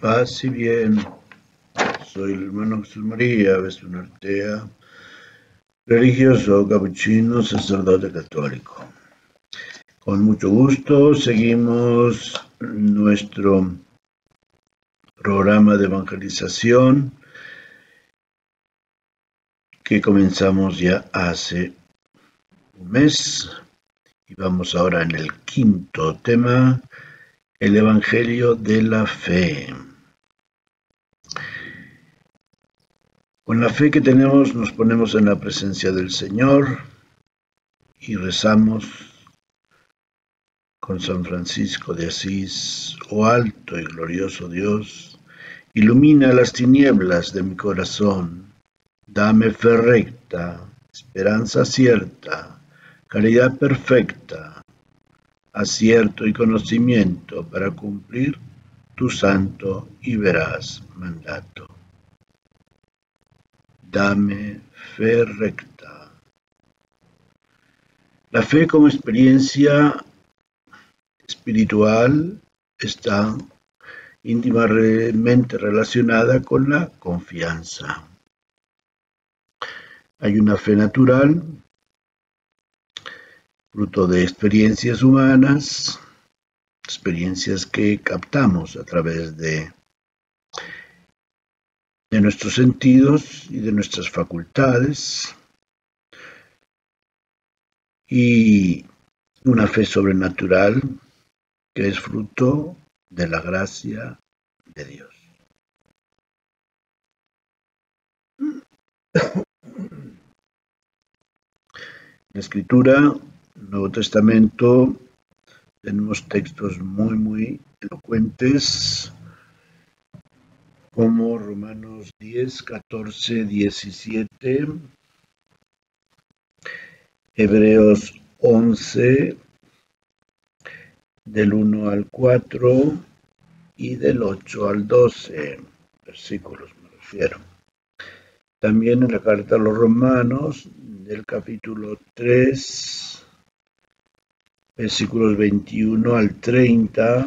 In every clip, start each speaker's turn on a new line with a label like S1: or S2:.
S1: Paz y bien. Soy el hermano Jesús María Artea, religioso capuchino, sacerdote católico. Con mucho gusto seguimos nuestro programa de evangelización que comenzamos ya hace un mes y vamos ahora en el quinto tema, el Evangelio de la Fe. Con la fe que tenemos nos ponemos en la presencia del Señor y rezamos con San Francisco de Asís, oh alto y glorioso Dios, ilumina las tinieblas de mi corazón, dame fe recta, esperanza cierta, caridad perfecta, acierto y conocimiento para cumplir tu santo y veraz mandato dame fe recta. La fe como experiencia espiritual está íntimamente relacionada con la confianza. Hay una fe natural, fruto de experiencias humanas, experiencias que captamos a través de de nuestros sentidos y de nuestras facultades y una fe sobrenatural que es fruto de la gracia de Dios. La escritura, Nuevo Testamento, tenemos textos muy, muy elocuentes como Romanos 10, 14, 17, Hebreos 11, del 1 al 4 y del 8 al 12, versículos me refiero. También en la carta a los romanos, del capítulo 3, versículos 21 al 30,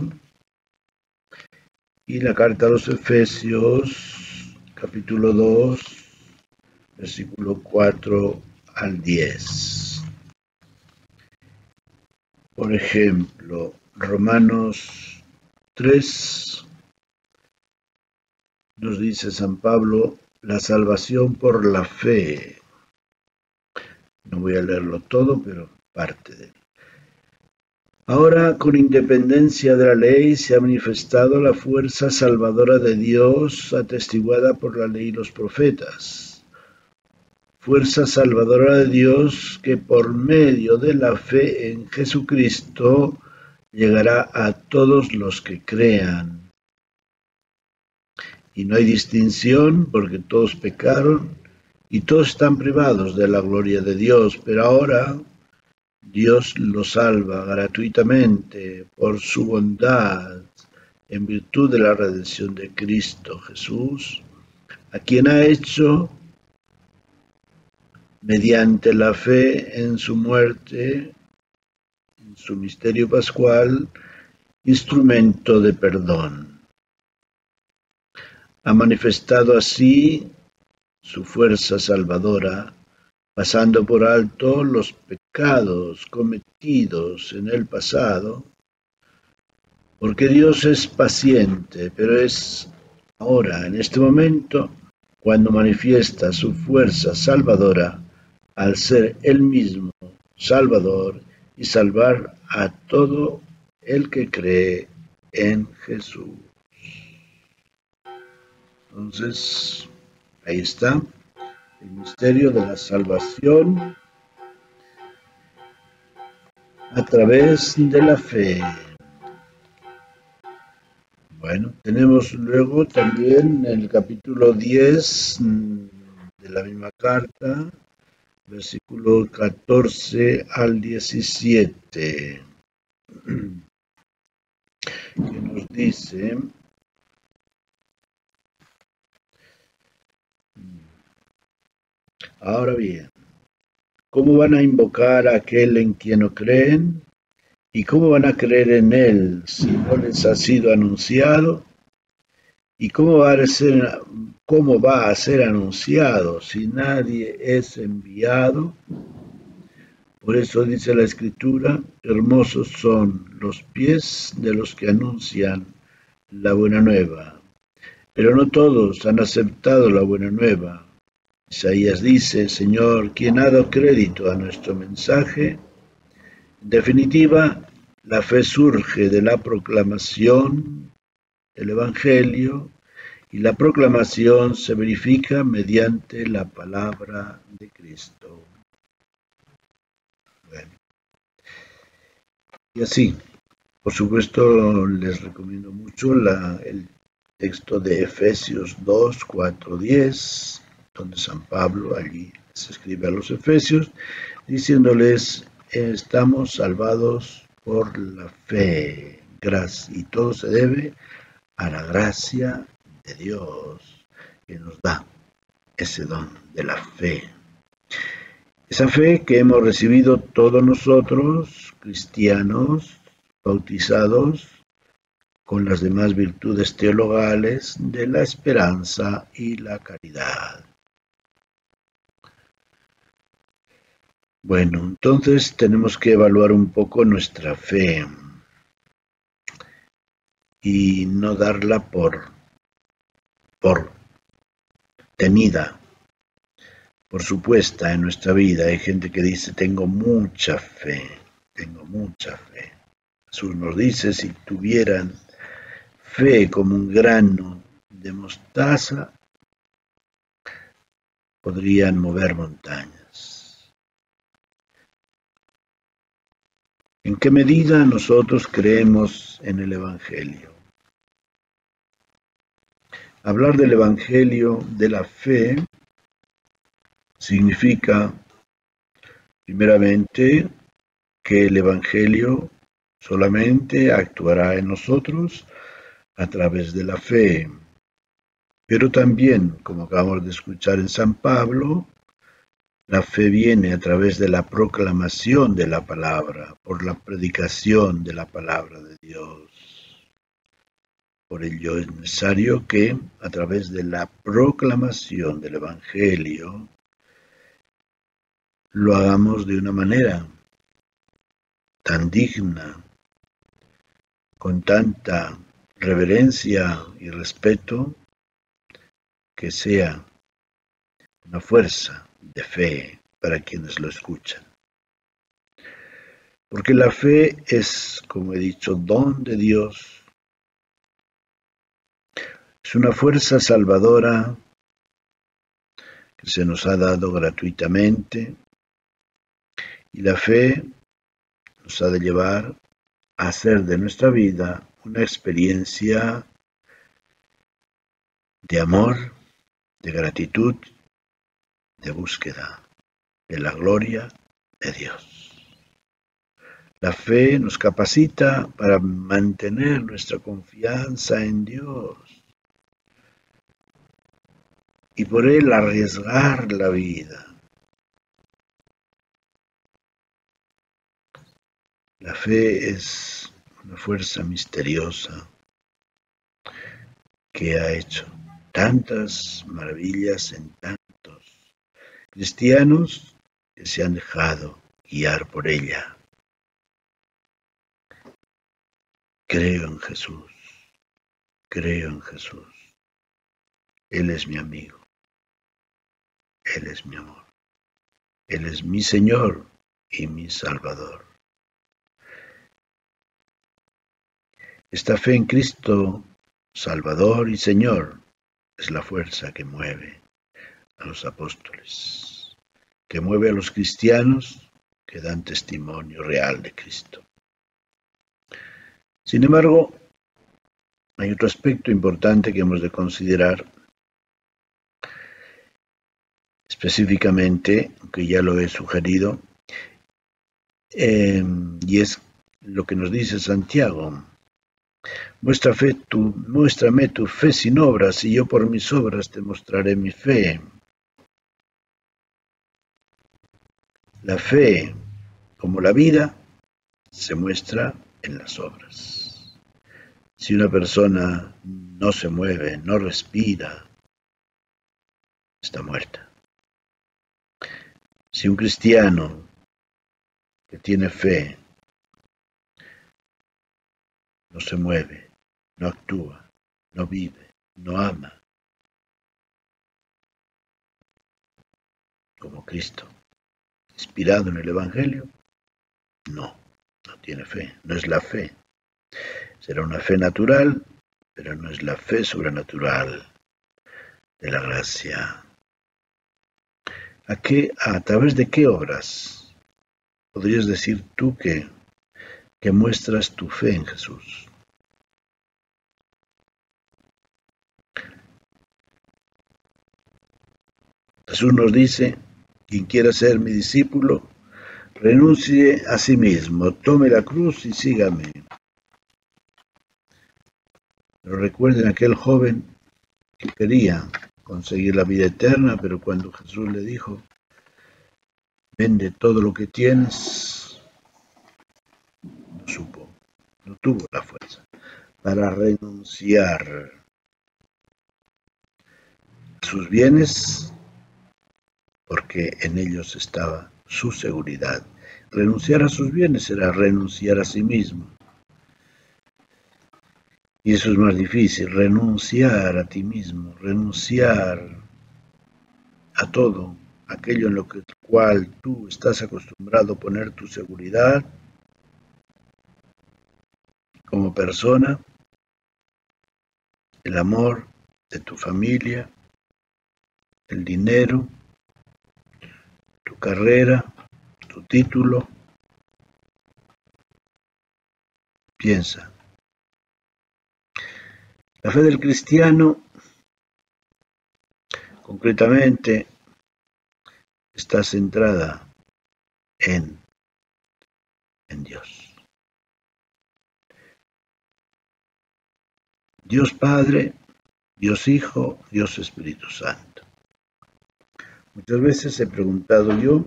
S1: y la carta a los Efesios, capítulo 2, versículo 4 al 10. Por ejemplo, Romanos 3 nos dice San Pablo, la salvación por la fe. No voy a leerlo todo, pero parte de él. Ahora, con independencia de la ley, se ha manifestado la fuerza salvadora de Dios atestiguada por la ley y los profetas. Fuerza salvadora de Dios que por medio de la fe en Jesucristo llegará a todos los que crean. Y no hay distinción porque todos pecaron y todos están privados de la gloria de Dios, pero ahora Dios lo salva gratuitamente por su bondad en virtud de la redención de Cristo Jesús, a quien ha hecho mediante la fe en su muerte, en su misterio pascual, instrumento de perdón. Ha manifestado así su fuerza salvadora pasando por alto los pecados cometidos en el pasado, porque Dios es paciente, pero es ahora, en este momento, cuando manifiesta su fuerza salvadora al ser él mismo Salvador y salvar a todo el que cree en Jesús. Entonces, ahí está el misterio de la salvación a través de la fe. Bueno, tenemos luego también el capítulo 10 de la misma carta, versículo 14 al 17, que nos dice, Ahora bien, ¿cómo van a invocar a aquel en quien no creen? ¿Y cómo van a creer en él si no les ha sido anunciado? ¿Y cómo va, a ser, cómo va a ser anunciado si nadie es enviado? Por eso dice la escritura, hermosos son los pies de los que anuncian la buena nueva. Pero no todos han aceptado la buena nueva. Isaías dice, Señor, ¿quién ha dado crédito a nuestro mensaje? En definitiva, la fe surge de la proclamación del Evangelio y la proclamación se verifica mediante la palabra de Cristo. Y así, por supuesto, les recomiendo mucho el texto de Efesios 2, 4, 10, donde San Pablo allí se escribe a los Efesios, diciéndoles, estamos salvados por la fe, y todo se debe a la gracia de Dios que nos da ese don de la fe. Esa fe que hemos recibido todos nosotros, cristianos, bautizados, con las demás virtudes teologales de la esperanza y la caridad. Bueno, entonces tenemos que evaluar un poco nuestra fe y no darla por, por tenida por supuesta en nuestra vida. Hay gente que dice, tengo mucha fe, tengo mucha fe. Jesús nos dice, si tuvieran fe como un grano de mostaza, podrían mover montañas. ¿En qué medida nosotros creemos en el Evangelio? Hablar del Evangelio de la fe significa, primeramente, que el Evangelio solamente actuará en nosotros a través de la fe, pero también, como acabamos de escuchar en San Pablo, la fe viene a través de la proclamación de la palabra, por la predicación de la palabra de Dios. Por ello es necesario que, a través de la proclamación del Evangelio, lo hagamos de una manera tan digna, con tanta reverencia y respeto, que sea una fuerza de fe para quienes lo escuchan. Porque la fe es, como he dicho, don de Dios. Es una fuerza salvadora que se nos ha dado gratuitamente y la fe nos ha de llevar a hacer de nuestra vida una experiencia de amor, de gratitud, de búsqueda de la gloria de Dios. La fe nos capacita para mantener nuestra confianza en Dios y por Él arriesgar la vida La fe es una fuerza misteriosa que ha hecho tantas maravillas en cristianos que se han dejado guiar por ella. Creo en Jesús, creo en Jesús. Él es mi amigo, Él es mi amor, Él es mi Señor y mi Salvador. Esta fe en Cristo, Salvador y Señor, es la fuerza que mueve a los apóstoles, que mueve a los cristianos que dan testimonio real de Cristo. Sin embargo, hay otro aspecto importante que hemos de considerar específicamente, aunque ya lo he sugerido, eh, y es lo que nos dice Santiago Muestra fe tu, muéstrame tu fe sin obras, y yo por mis obras te mostraré mi fe. La fe, como la vida, se muestra en las obras. Si una persona no se mueve, no respira, está muerta. Si un cristiano que tiene fe no se mueve, no actúa, no vive, no ama, como Cristo, inspirado en el Evangelio, no, no tiene fe, no es la fe. Será una fe natural, pero no es la fe sobrenatural de la gracia. ¿A, qué, a través de qué obras podrías decir tú que, que muestras tu fe en Jesús? Jesús nos dice, quien quiera ser mi discípulo, renuncie a sí mismo, tome la cruz y sígame. Pero recuerden aquel joven que quería conseguir la vida eterna, pero cuando Jesús le dijo, vende todo lo que tienes, no supo, no tuvo la fuerza para renunciar a sus bienes, porque en ellos estaba su seguridad. Renunciar a sus bienes era renunciar a sí mismo. Y eso es más difícil, renunciar a ti mismo, renunciar a todo aquello en lo que, cual tú estás acostumbrado a poner tu seguridad como persona, el amor de tu familia, el dinero, tu carrera, tu título. Piensa, la fe del cristiano, concretamente, está centrada en, en Dios. Dios Padre, Dios Hijo, Dios Espíritu Santo. Muchas veces he preguntado yo,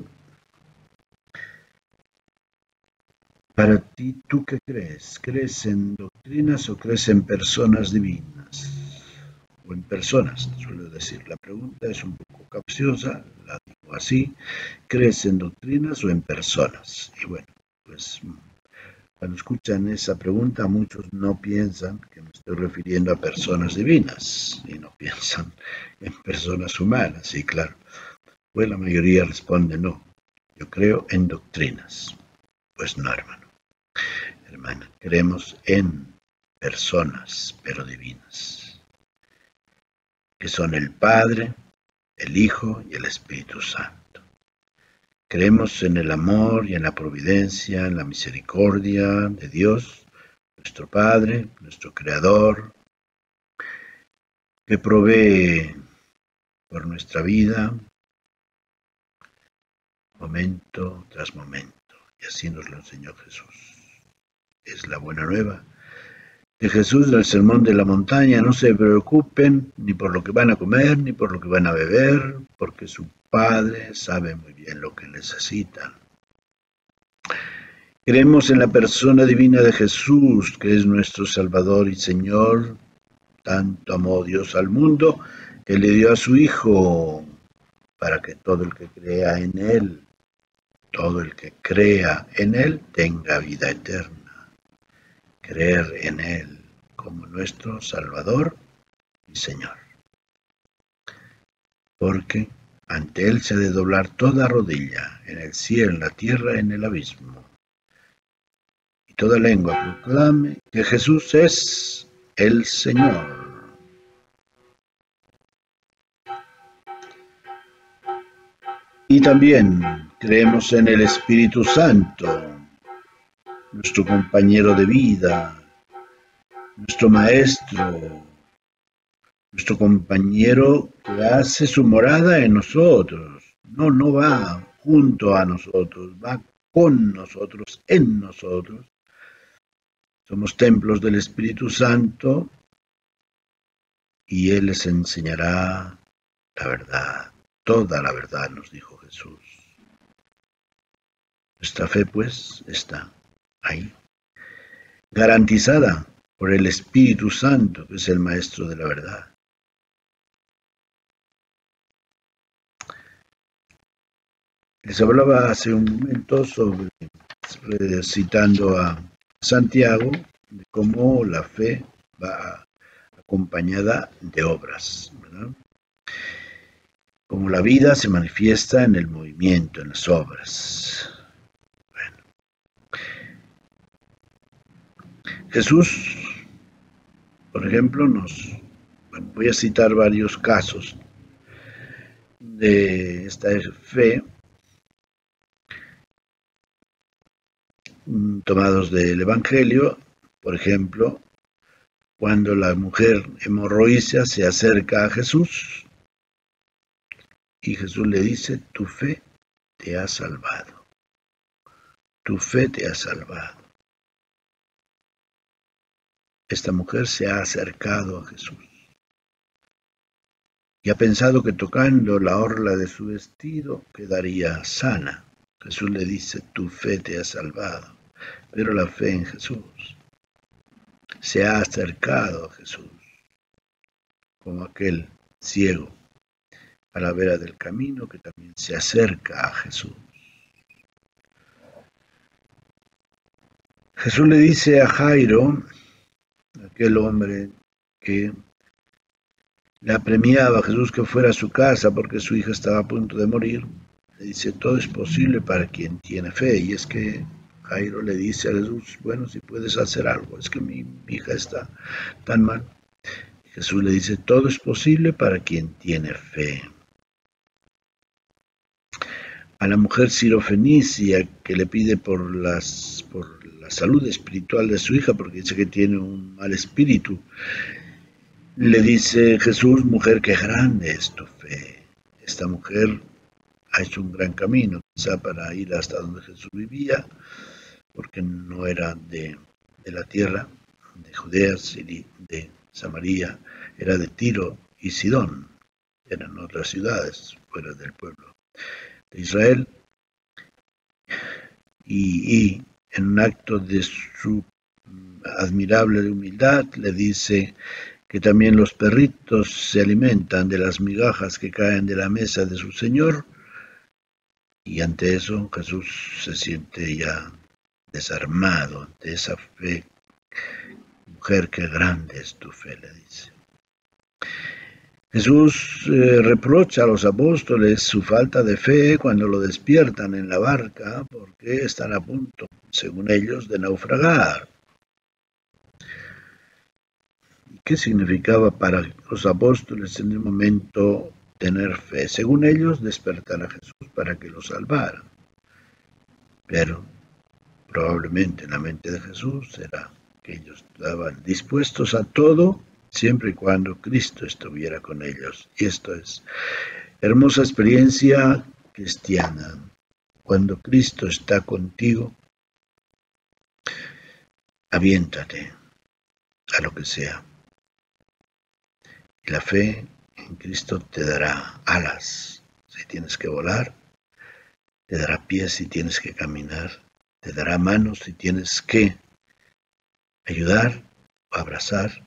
S1: Para ti, ¿tú qué crees? ¿Crees en doctrinas o crees en personas divinas? O en personas, suelo decir. La pregunta es un poco capciosa, la digo así. ¿Crees en doctrinas o en personas? Y bueno, pues cuando escuchan esa pregunta, muchos no piensan que me estoy refiriendo a personas divinas y no piensan en personas humanas. Y claro, pues la mayoría responde no. Yo creo en doctrinas. Pues no, hermano. Hermana, creemos en personas, pero divinas, que son el Padre, el Hijo y el Espíritu Santo. Creemos en el amor y en la providencia, en la misericordia de Dios, nuestro Padre, nuestro Creador, que provee por nuestra vida momento tras momento. Y así nos lo enseñó Jesús es la buena nueva. De Jesús del sermón de la montaña, no se preocupen ni por lo que van a comer, ni por lo que van a beber, porque su Padre sabe muy bien lo que necesitan. Creemos en la persona divina de Jesús, que es nuestro Salvador y Señor. Tanto amó Dios al mundo que le dio a su Hijo para que todo el que crea en Él, todo el que crea en Él, tenga vida eterna creer en Él como nuestro Salvador y Señor. Porque ante Él se ha de doblar toda rodilla, en el cielo, en la tierra, en el abismo. Y toda lengua proclame que Jesús es el Señor. Y también creemos en el Espíritu Santo, nuestro compañero de vida, nuestro maestro, nuestro compañero que hace su morada en nosotros. No, no va junto a nosotros, va con nosotros, en nosotros. Somos templos del Espíritu Santo y Él les enseñará la verdad, toda la verdad, nos dijo Jesús. Nuestra fe, pues, está ahí, garantizada por el Espíritu Santo, que es el Maestro de la verdad. Les hablaba hace un momento sobre, citando a Santiago, de cómo la fe va acompañada de obras. Como la vida se manifiesta en el movimiento, en las obras. Jesús, por ejemplo, nos voy a citar varios casos de esta fe mm, tomados del Evangelio, por ejemplo, cuando la mujer hemorroísa se acerca a Jesús y Jesús le dice, tu fe te ha salvado, tu fe te ha salvado. Esta mujer se ha acercado a Jesús y ha pensado que tocando la orla de su vestido quedaría sana. Jesús le dice, tu fe te ha salvado, pero la fe en Jesús se ha acercado a Jesús, como aquel ciego a la vera del camino que también se acerca a Jesús. Jesús le dice a Jairo, aquel hombre que le apremiaba a Jesús que fuera a su casa porque su hija estaba a punto de morir, le dice, todo es posible para quien tiene fe, y es que Jairo le dice a Jesús, bueno, si puedes hacer algo, es que mi, hija está tan mal. Jesús le dice, todo es posible para quien tiene fe. A la mujer sirofenicia que le pide por, las, por la salud espiritual de su hija, porque dice que tiene un mal espíritu, le dice Jesús, mujer, qué grande es tu fe. Esta mujer ha hecho un gran camino, quizá para ir hasta donde Jesús vivía, porque no era de, la tierra de Judea de Samaria, era de Tiro y Sidón, eran otras ciudades fuera del pueblo Israel, y, en un acto de su admirable humildad le dice que también los perritos se alimentan de las migajas que caen de la mesa de su Señor, y ante eso Jesús se siente ya desarmado de esa fe. Mujer, qué grande es tu fe, le dice. Jesús eh, reprocha a los apóstoles su falta de fe cuando lo despiertan en la barca porque están a punto, según ellos, de naufragar. ¿Qué significaba para los apóstoles en el momento tener fe? Según ellos, despertar a Jesús para que lo salvara. Pero Probablemente en la mente de Jesús era que ellos estaban dispuestos a todo siempre y cuando Cristo estuviera con ellos. Y esto es hermosa experiencia cristiana. Cuando Cristo está contigo, aviéntate a lo que sea. Y la fe en Cristo te dará alas si tienes que volar, te dará pies si tienes que caminar, te dará manos si tienes que ayudar o abrazar,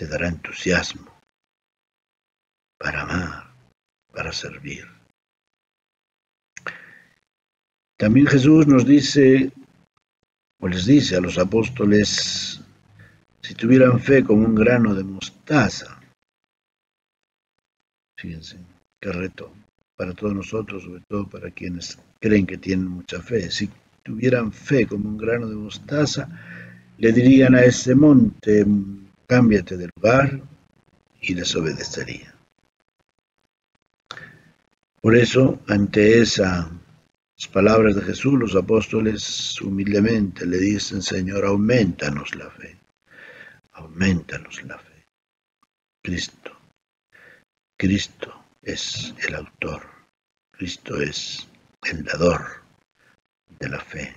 S1: te dará entusiasmo para amar, para servir. También Jesús nos dice, o les dice a los apóstoles, si tuvieran fe como un grano de mostaza, fíjense, qué reto para todos nosotros, sobre todo para quienes creen que tienen mucha fe. Si tuvieran fe como un grano de mostaza, le dirían a ese monte, cámbiate de lugar, y les obedecería. Por eso, ante esas palabras de Jesús, los apóstoles humildemente le dicen, Señor, aumentanos la fe, aumentanos la fe. Cristo, Cristo es el autor, Cristo es el dador de la fe.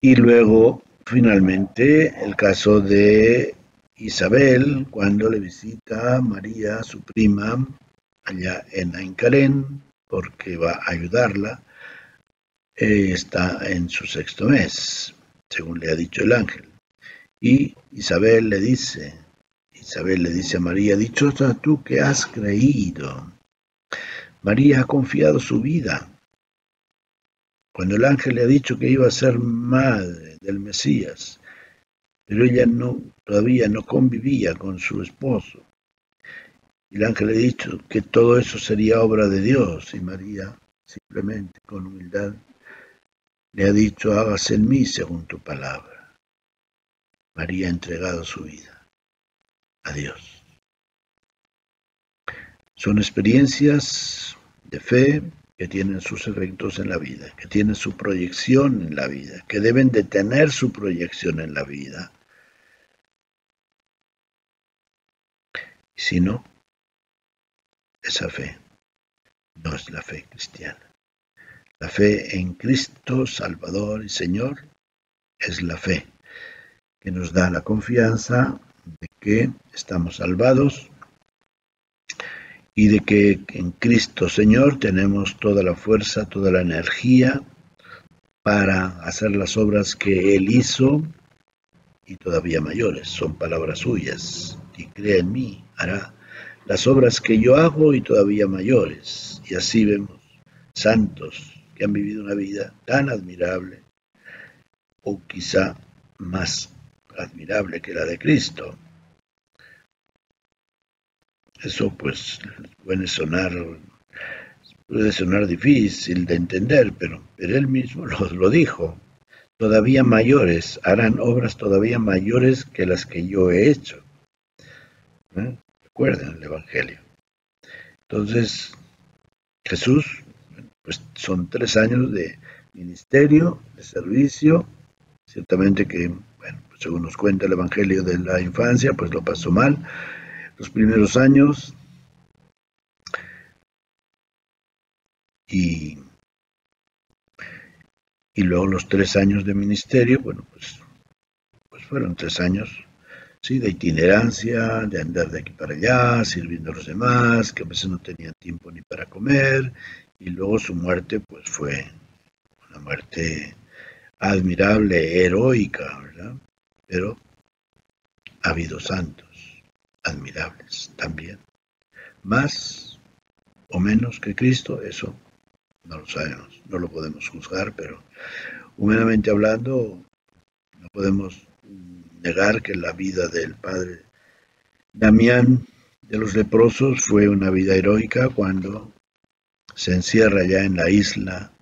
S1: Y luego, finalmente, el caso de Isabel, cuando le visita María, su prima, allá en Aincarén, porque va a ayudarla, está en su sexto mes. según le ha dicho el ángel. Y Isabel le dice, Isabel le dice a María, dichosa tú que has creído. María ha confiado su vida. Cuando el ángel le ha dicho que iba a ser madre del Mesías, pero ella no, todavía no convivía con su esposo. El ángel le ha dicho que todo eso sería obra de Dios y María simplemente con humildad le ha dicho hágase en mí según tu palabra. María ha entregado su vida a Dios. Son experiencias de fe que tienen sus efectos en la vida, que tienen su proyección en la vida, que deben de tener su proyección en la vida. Y si no, esa fe no es la fe cristiana. La fe en Cristo, Salvador y Señor, es la fe que nos da la confianza de que estamos salvados y de que en Cristo Señor tenemos toda la fuerza, toda la energía para hacer las obras que Él hizo y todavía mayores, son palabras suyas. Y crea en mí, hará las obras que yo hago y todavía mayores. Y así vemos santos que han vivido una vida tan admirable, o quizá más admirable que la de Cristo. Eso pues puede sonar, puede sonar difícil de entender, pero, pero él mismo lo, dijo. Todavía mayores, harán obras todavía mayores que las que yo he hecho. ¿Eh? Recuerden el Evangelio. Entonces, Jesús, pues son tres años de ministerio, de servicio, ciertamente que, según nos cuenta el Evangelio de la infancia, pues lo pasó mal, los primeros años y, y luego los tres años de ministerio, bueno, pues, pues fueron tres años ¿sí? de itinerancia, de andar de aquí para allá, sirviendo a los demás, que a veces no tenían tiempo ni para comer, y luego su muerte pues fue una muerte admirable, heroica, ¿verdad? Pero ha habido santos admirables también. Más o menos que Cristo, eso no lo sabemos, no lo podemos juzgar, pero humanamente hablando, no podemos negar que la vida del padre Damián de los leprosos fue una vida heroica cuando se encierra ya en la isla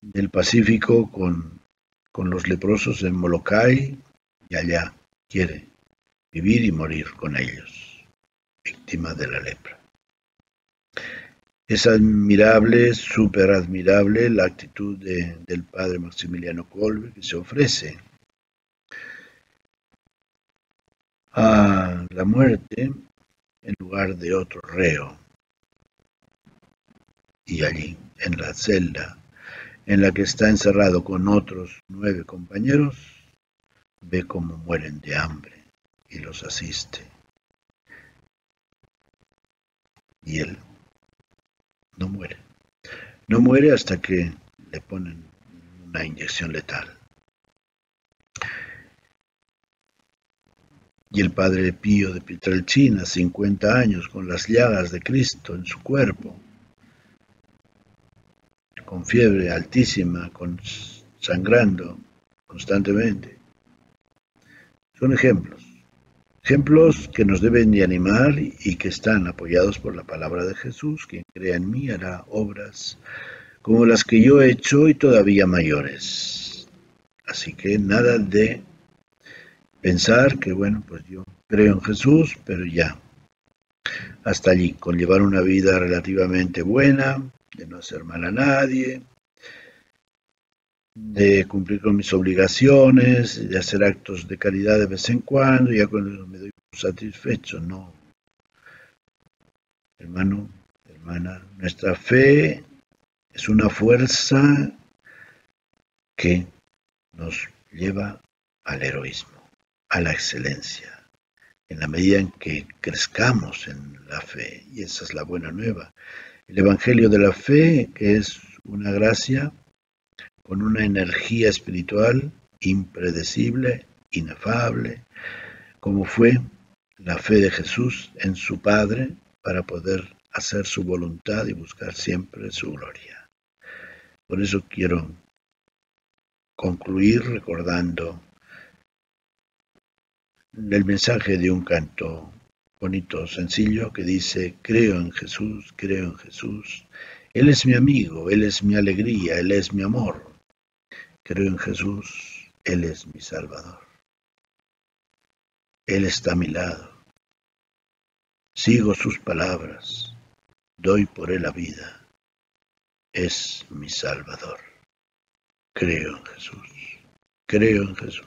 S1: del Pacífico con, con los leprosos en Molokai y allá quiere vivir y morir con ellos, víctima de la lepra. Es admirable, súper admirable la actitud del padre Maximiliano Kolbe que se ofrece a la muerte en lugar de otro reo. Y allí, en la celda en la que está encerrado con otros nueve compañeros, ve cómo mueren de hambre y los asiste. Y él no muere. No muere hasta que le ponen una inyección letal. Y el padre Pío de Pietrelcina, 50 años, con las llagas de Cristo en su cuerpo, con fiebre altísima, con sangrando constantemente. Son ejemplos. Ejemplos que nos deben de animar y que están apoyados por la palabra de Jesús, quien crea en mí hará obras como las que yo he hecho y todavía mayores. Así que nada de pensar que, bueno, pues yo creo en Jesús, pero ya. Hasta allí, con llevar una vida relativamente buena, de no hacer mal a nadie, de cumplir con mis obligaciones, de hacer actos de caridad de vez en cuando, ya cuando me doy satisfecho, no. Hermano, hermana, nuestra fe es una fuerza que nos lleva al heroísmo, a la excelencia, en la medida en que crezcamos en la fe, y esa es la buena nueva. El Evangelio de la Fe, que es una gracia, con una energía espiritual impredecible, inefable, como fue la fe de Jesús en su Padre para poder hacer su voluntad y buscar siempre su gloria. Por eso quiero concluir recordando el mensaje de un canto bonito, sencillo, que dice, creo en Jesús, creo en Jesús, Él es mi amigo, Él es mi alegría, Él es mi amor, creo en Jesús, Él es mi Salvador, Él está a mi lado, sigo sus palabras, doy por Él la vida, es mi Salvador, creo en Jesús, creo en Jesús.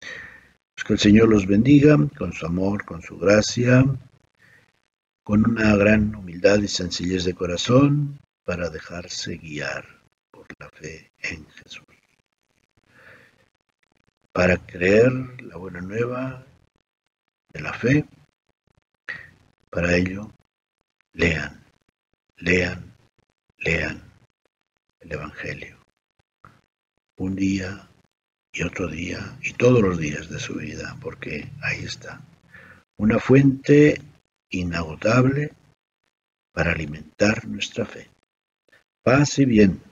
S1: Pues que el Señor los bendiga con su amor, con su gracia, con una gran humildad y sencillez de corazón para dejarse guiar la fe en Jesús. Para creer la buena nueva de la fe, para ello, lean, lean, lean el Evangelio. Un día y otro día y todos los días de su vida, porque ahí está. Una fuente inagotable para alimentar nuestra fe. Paz y bien.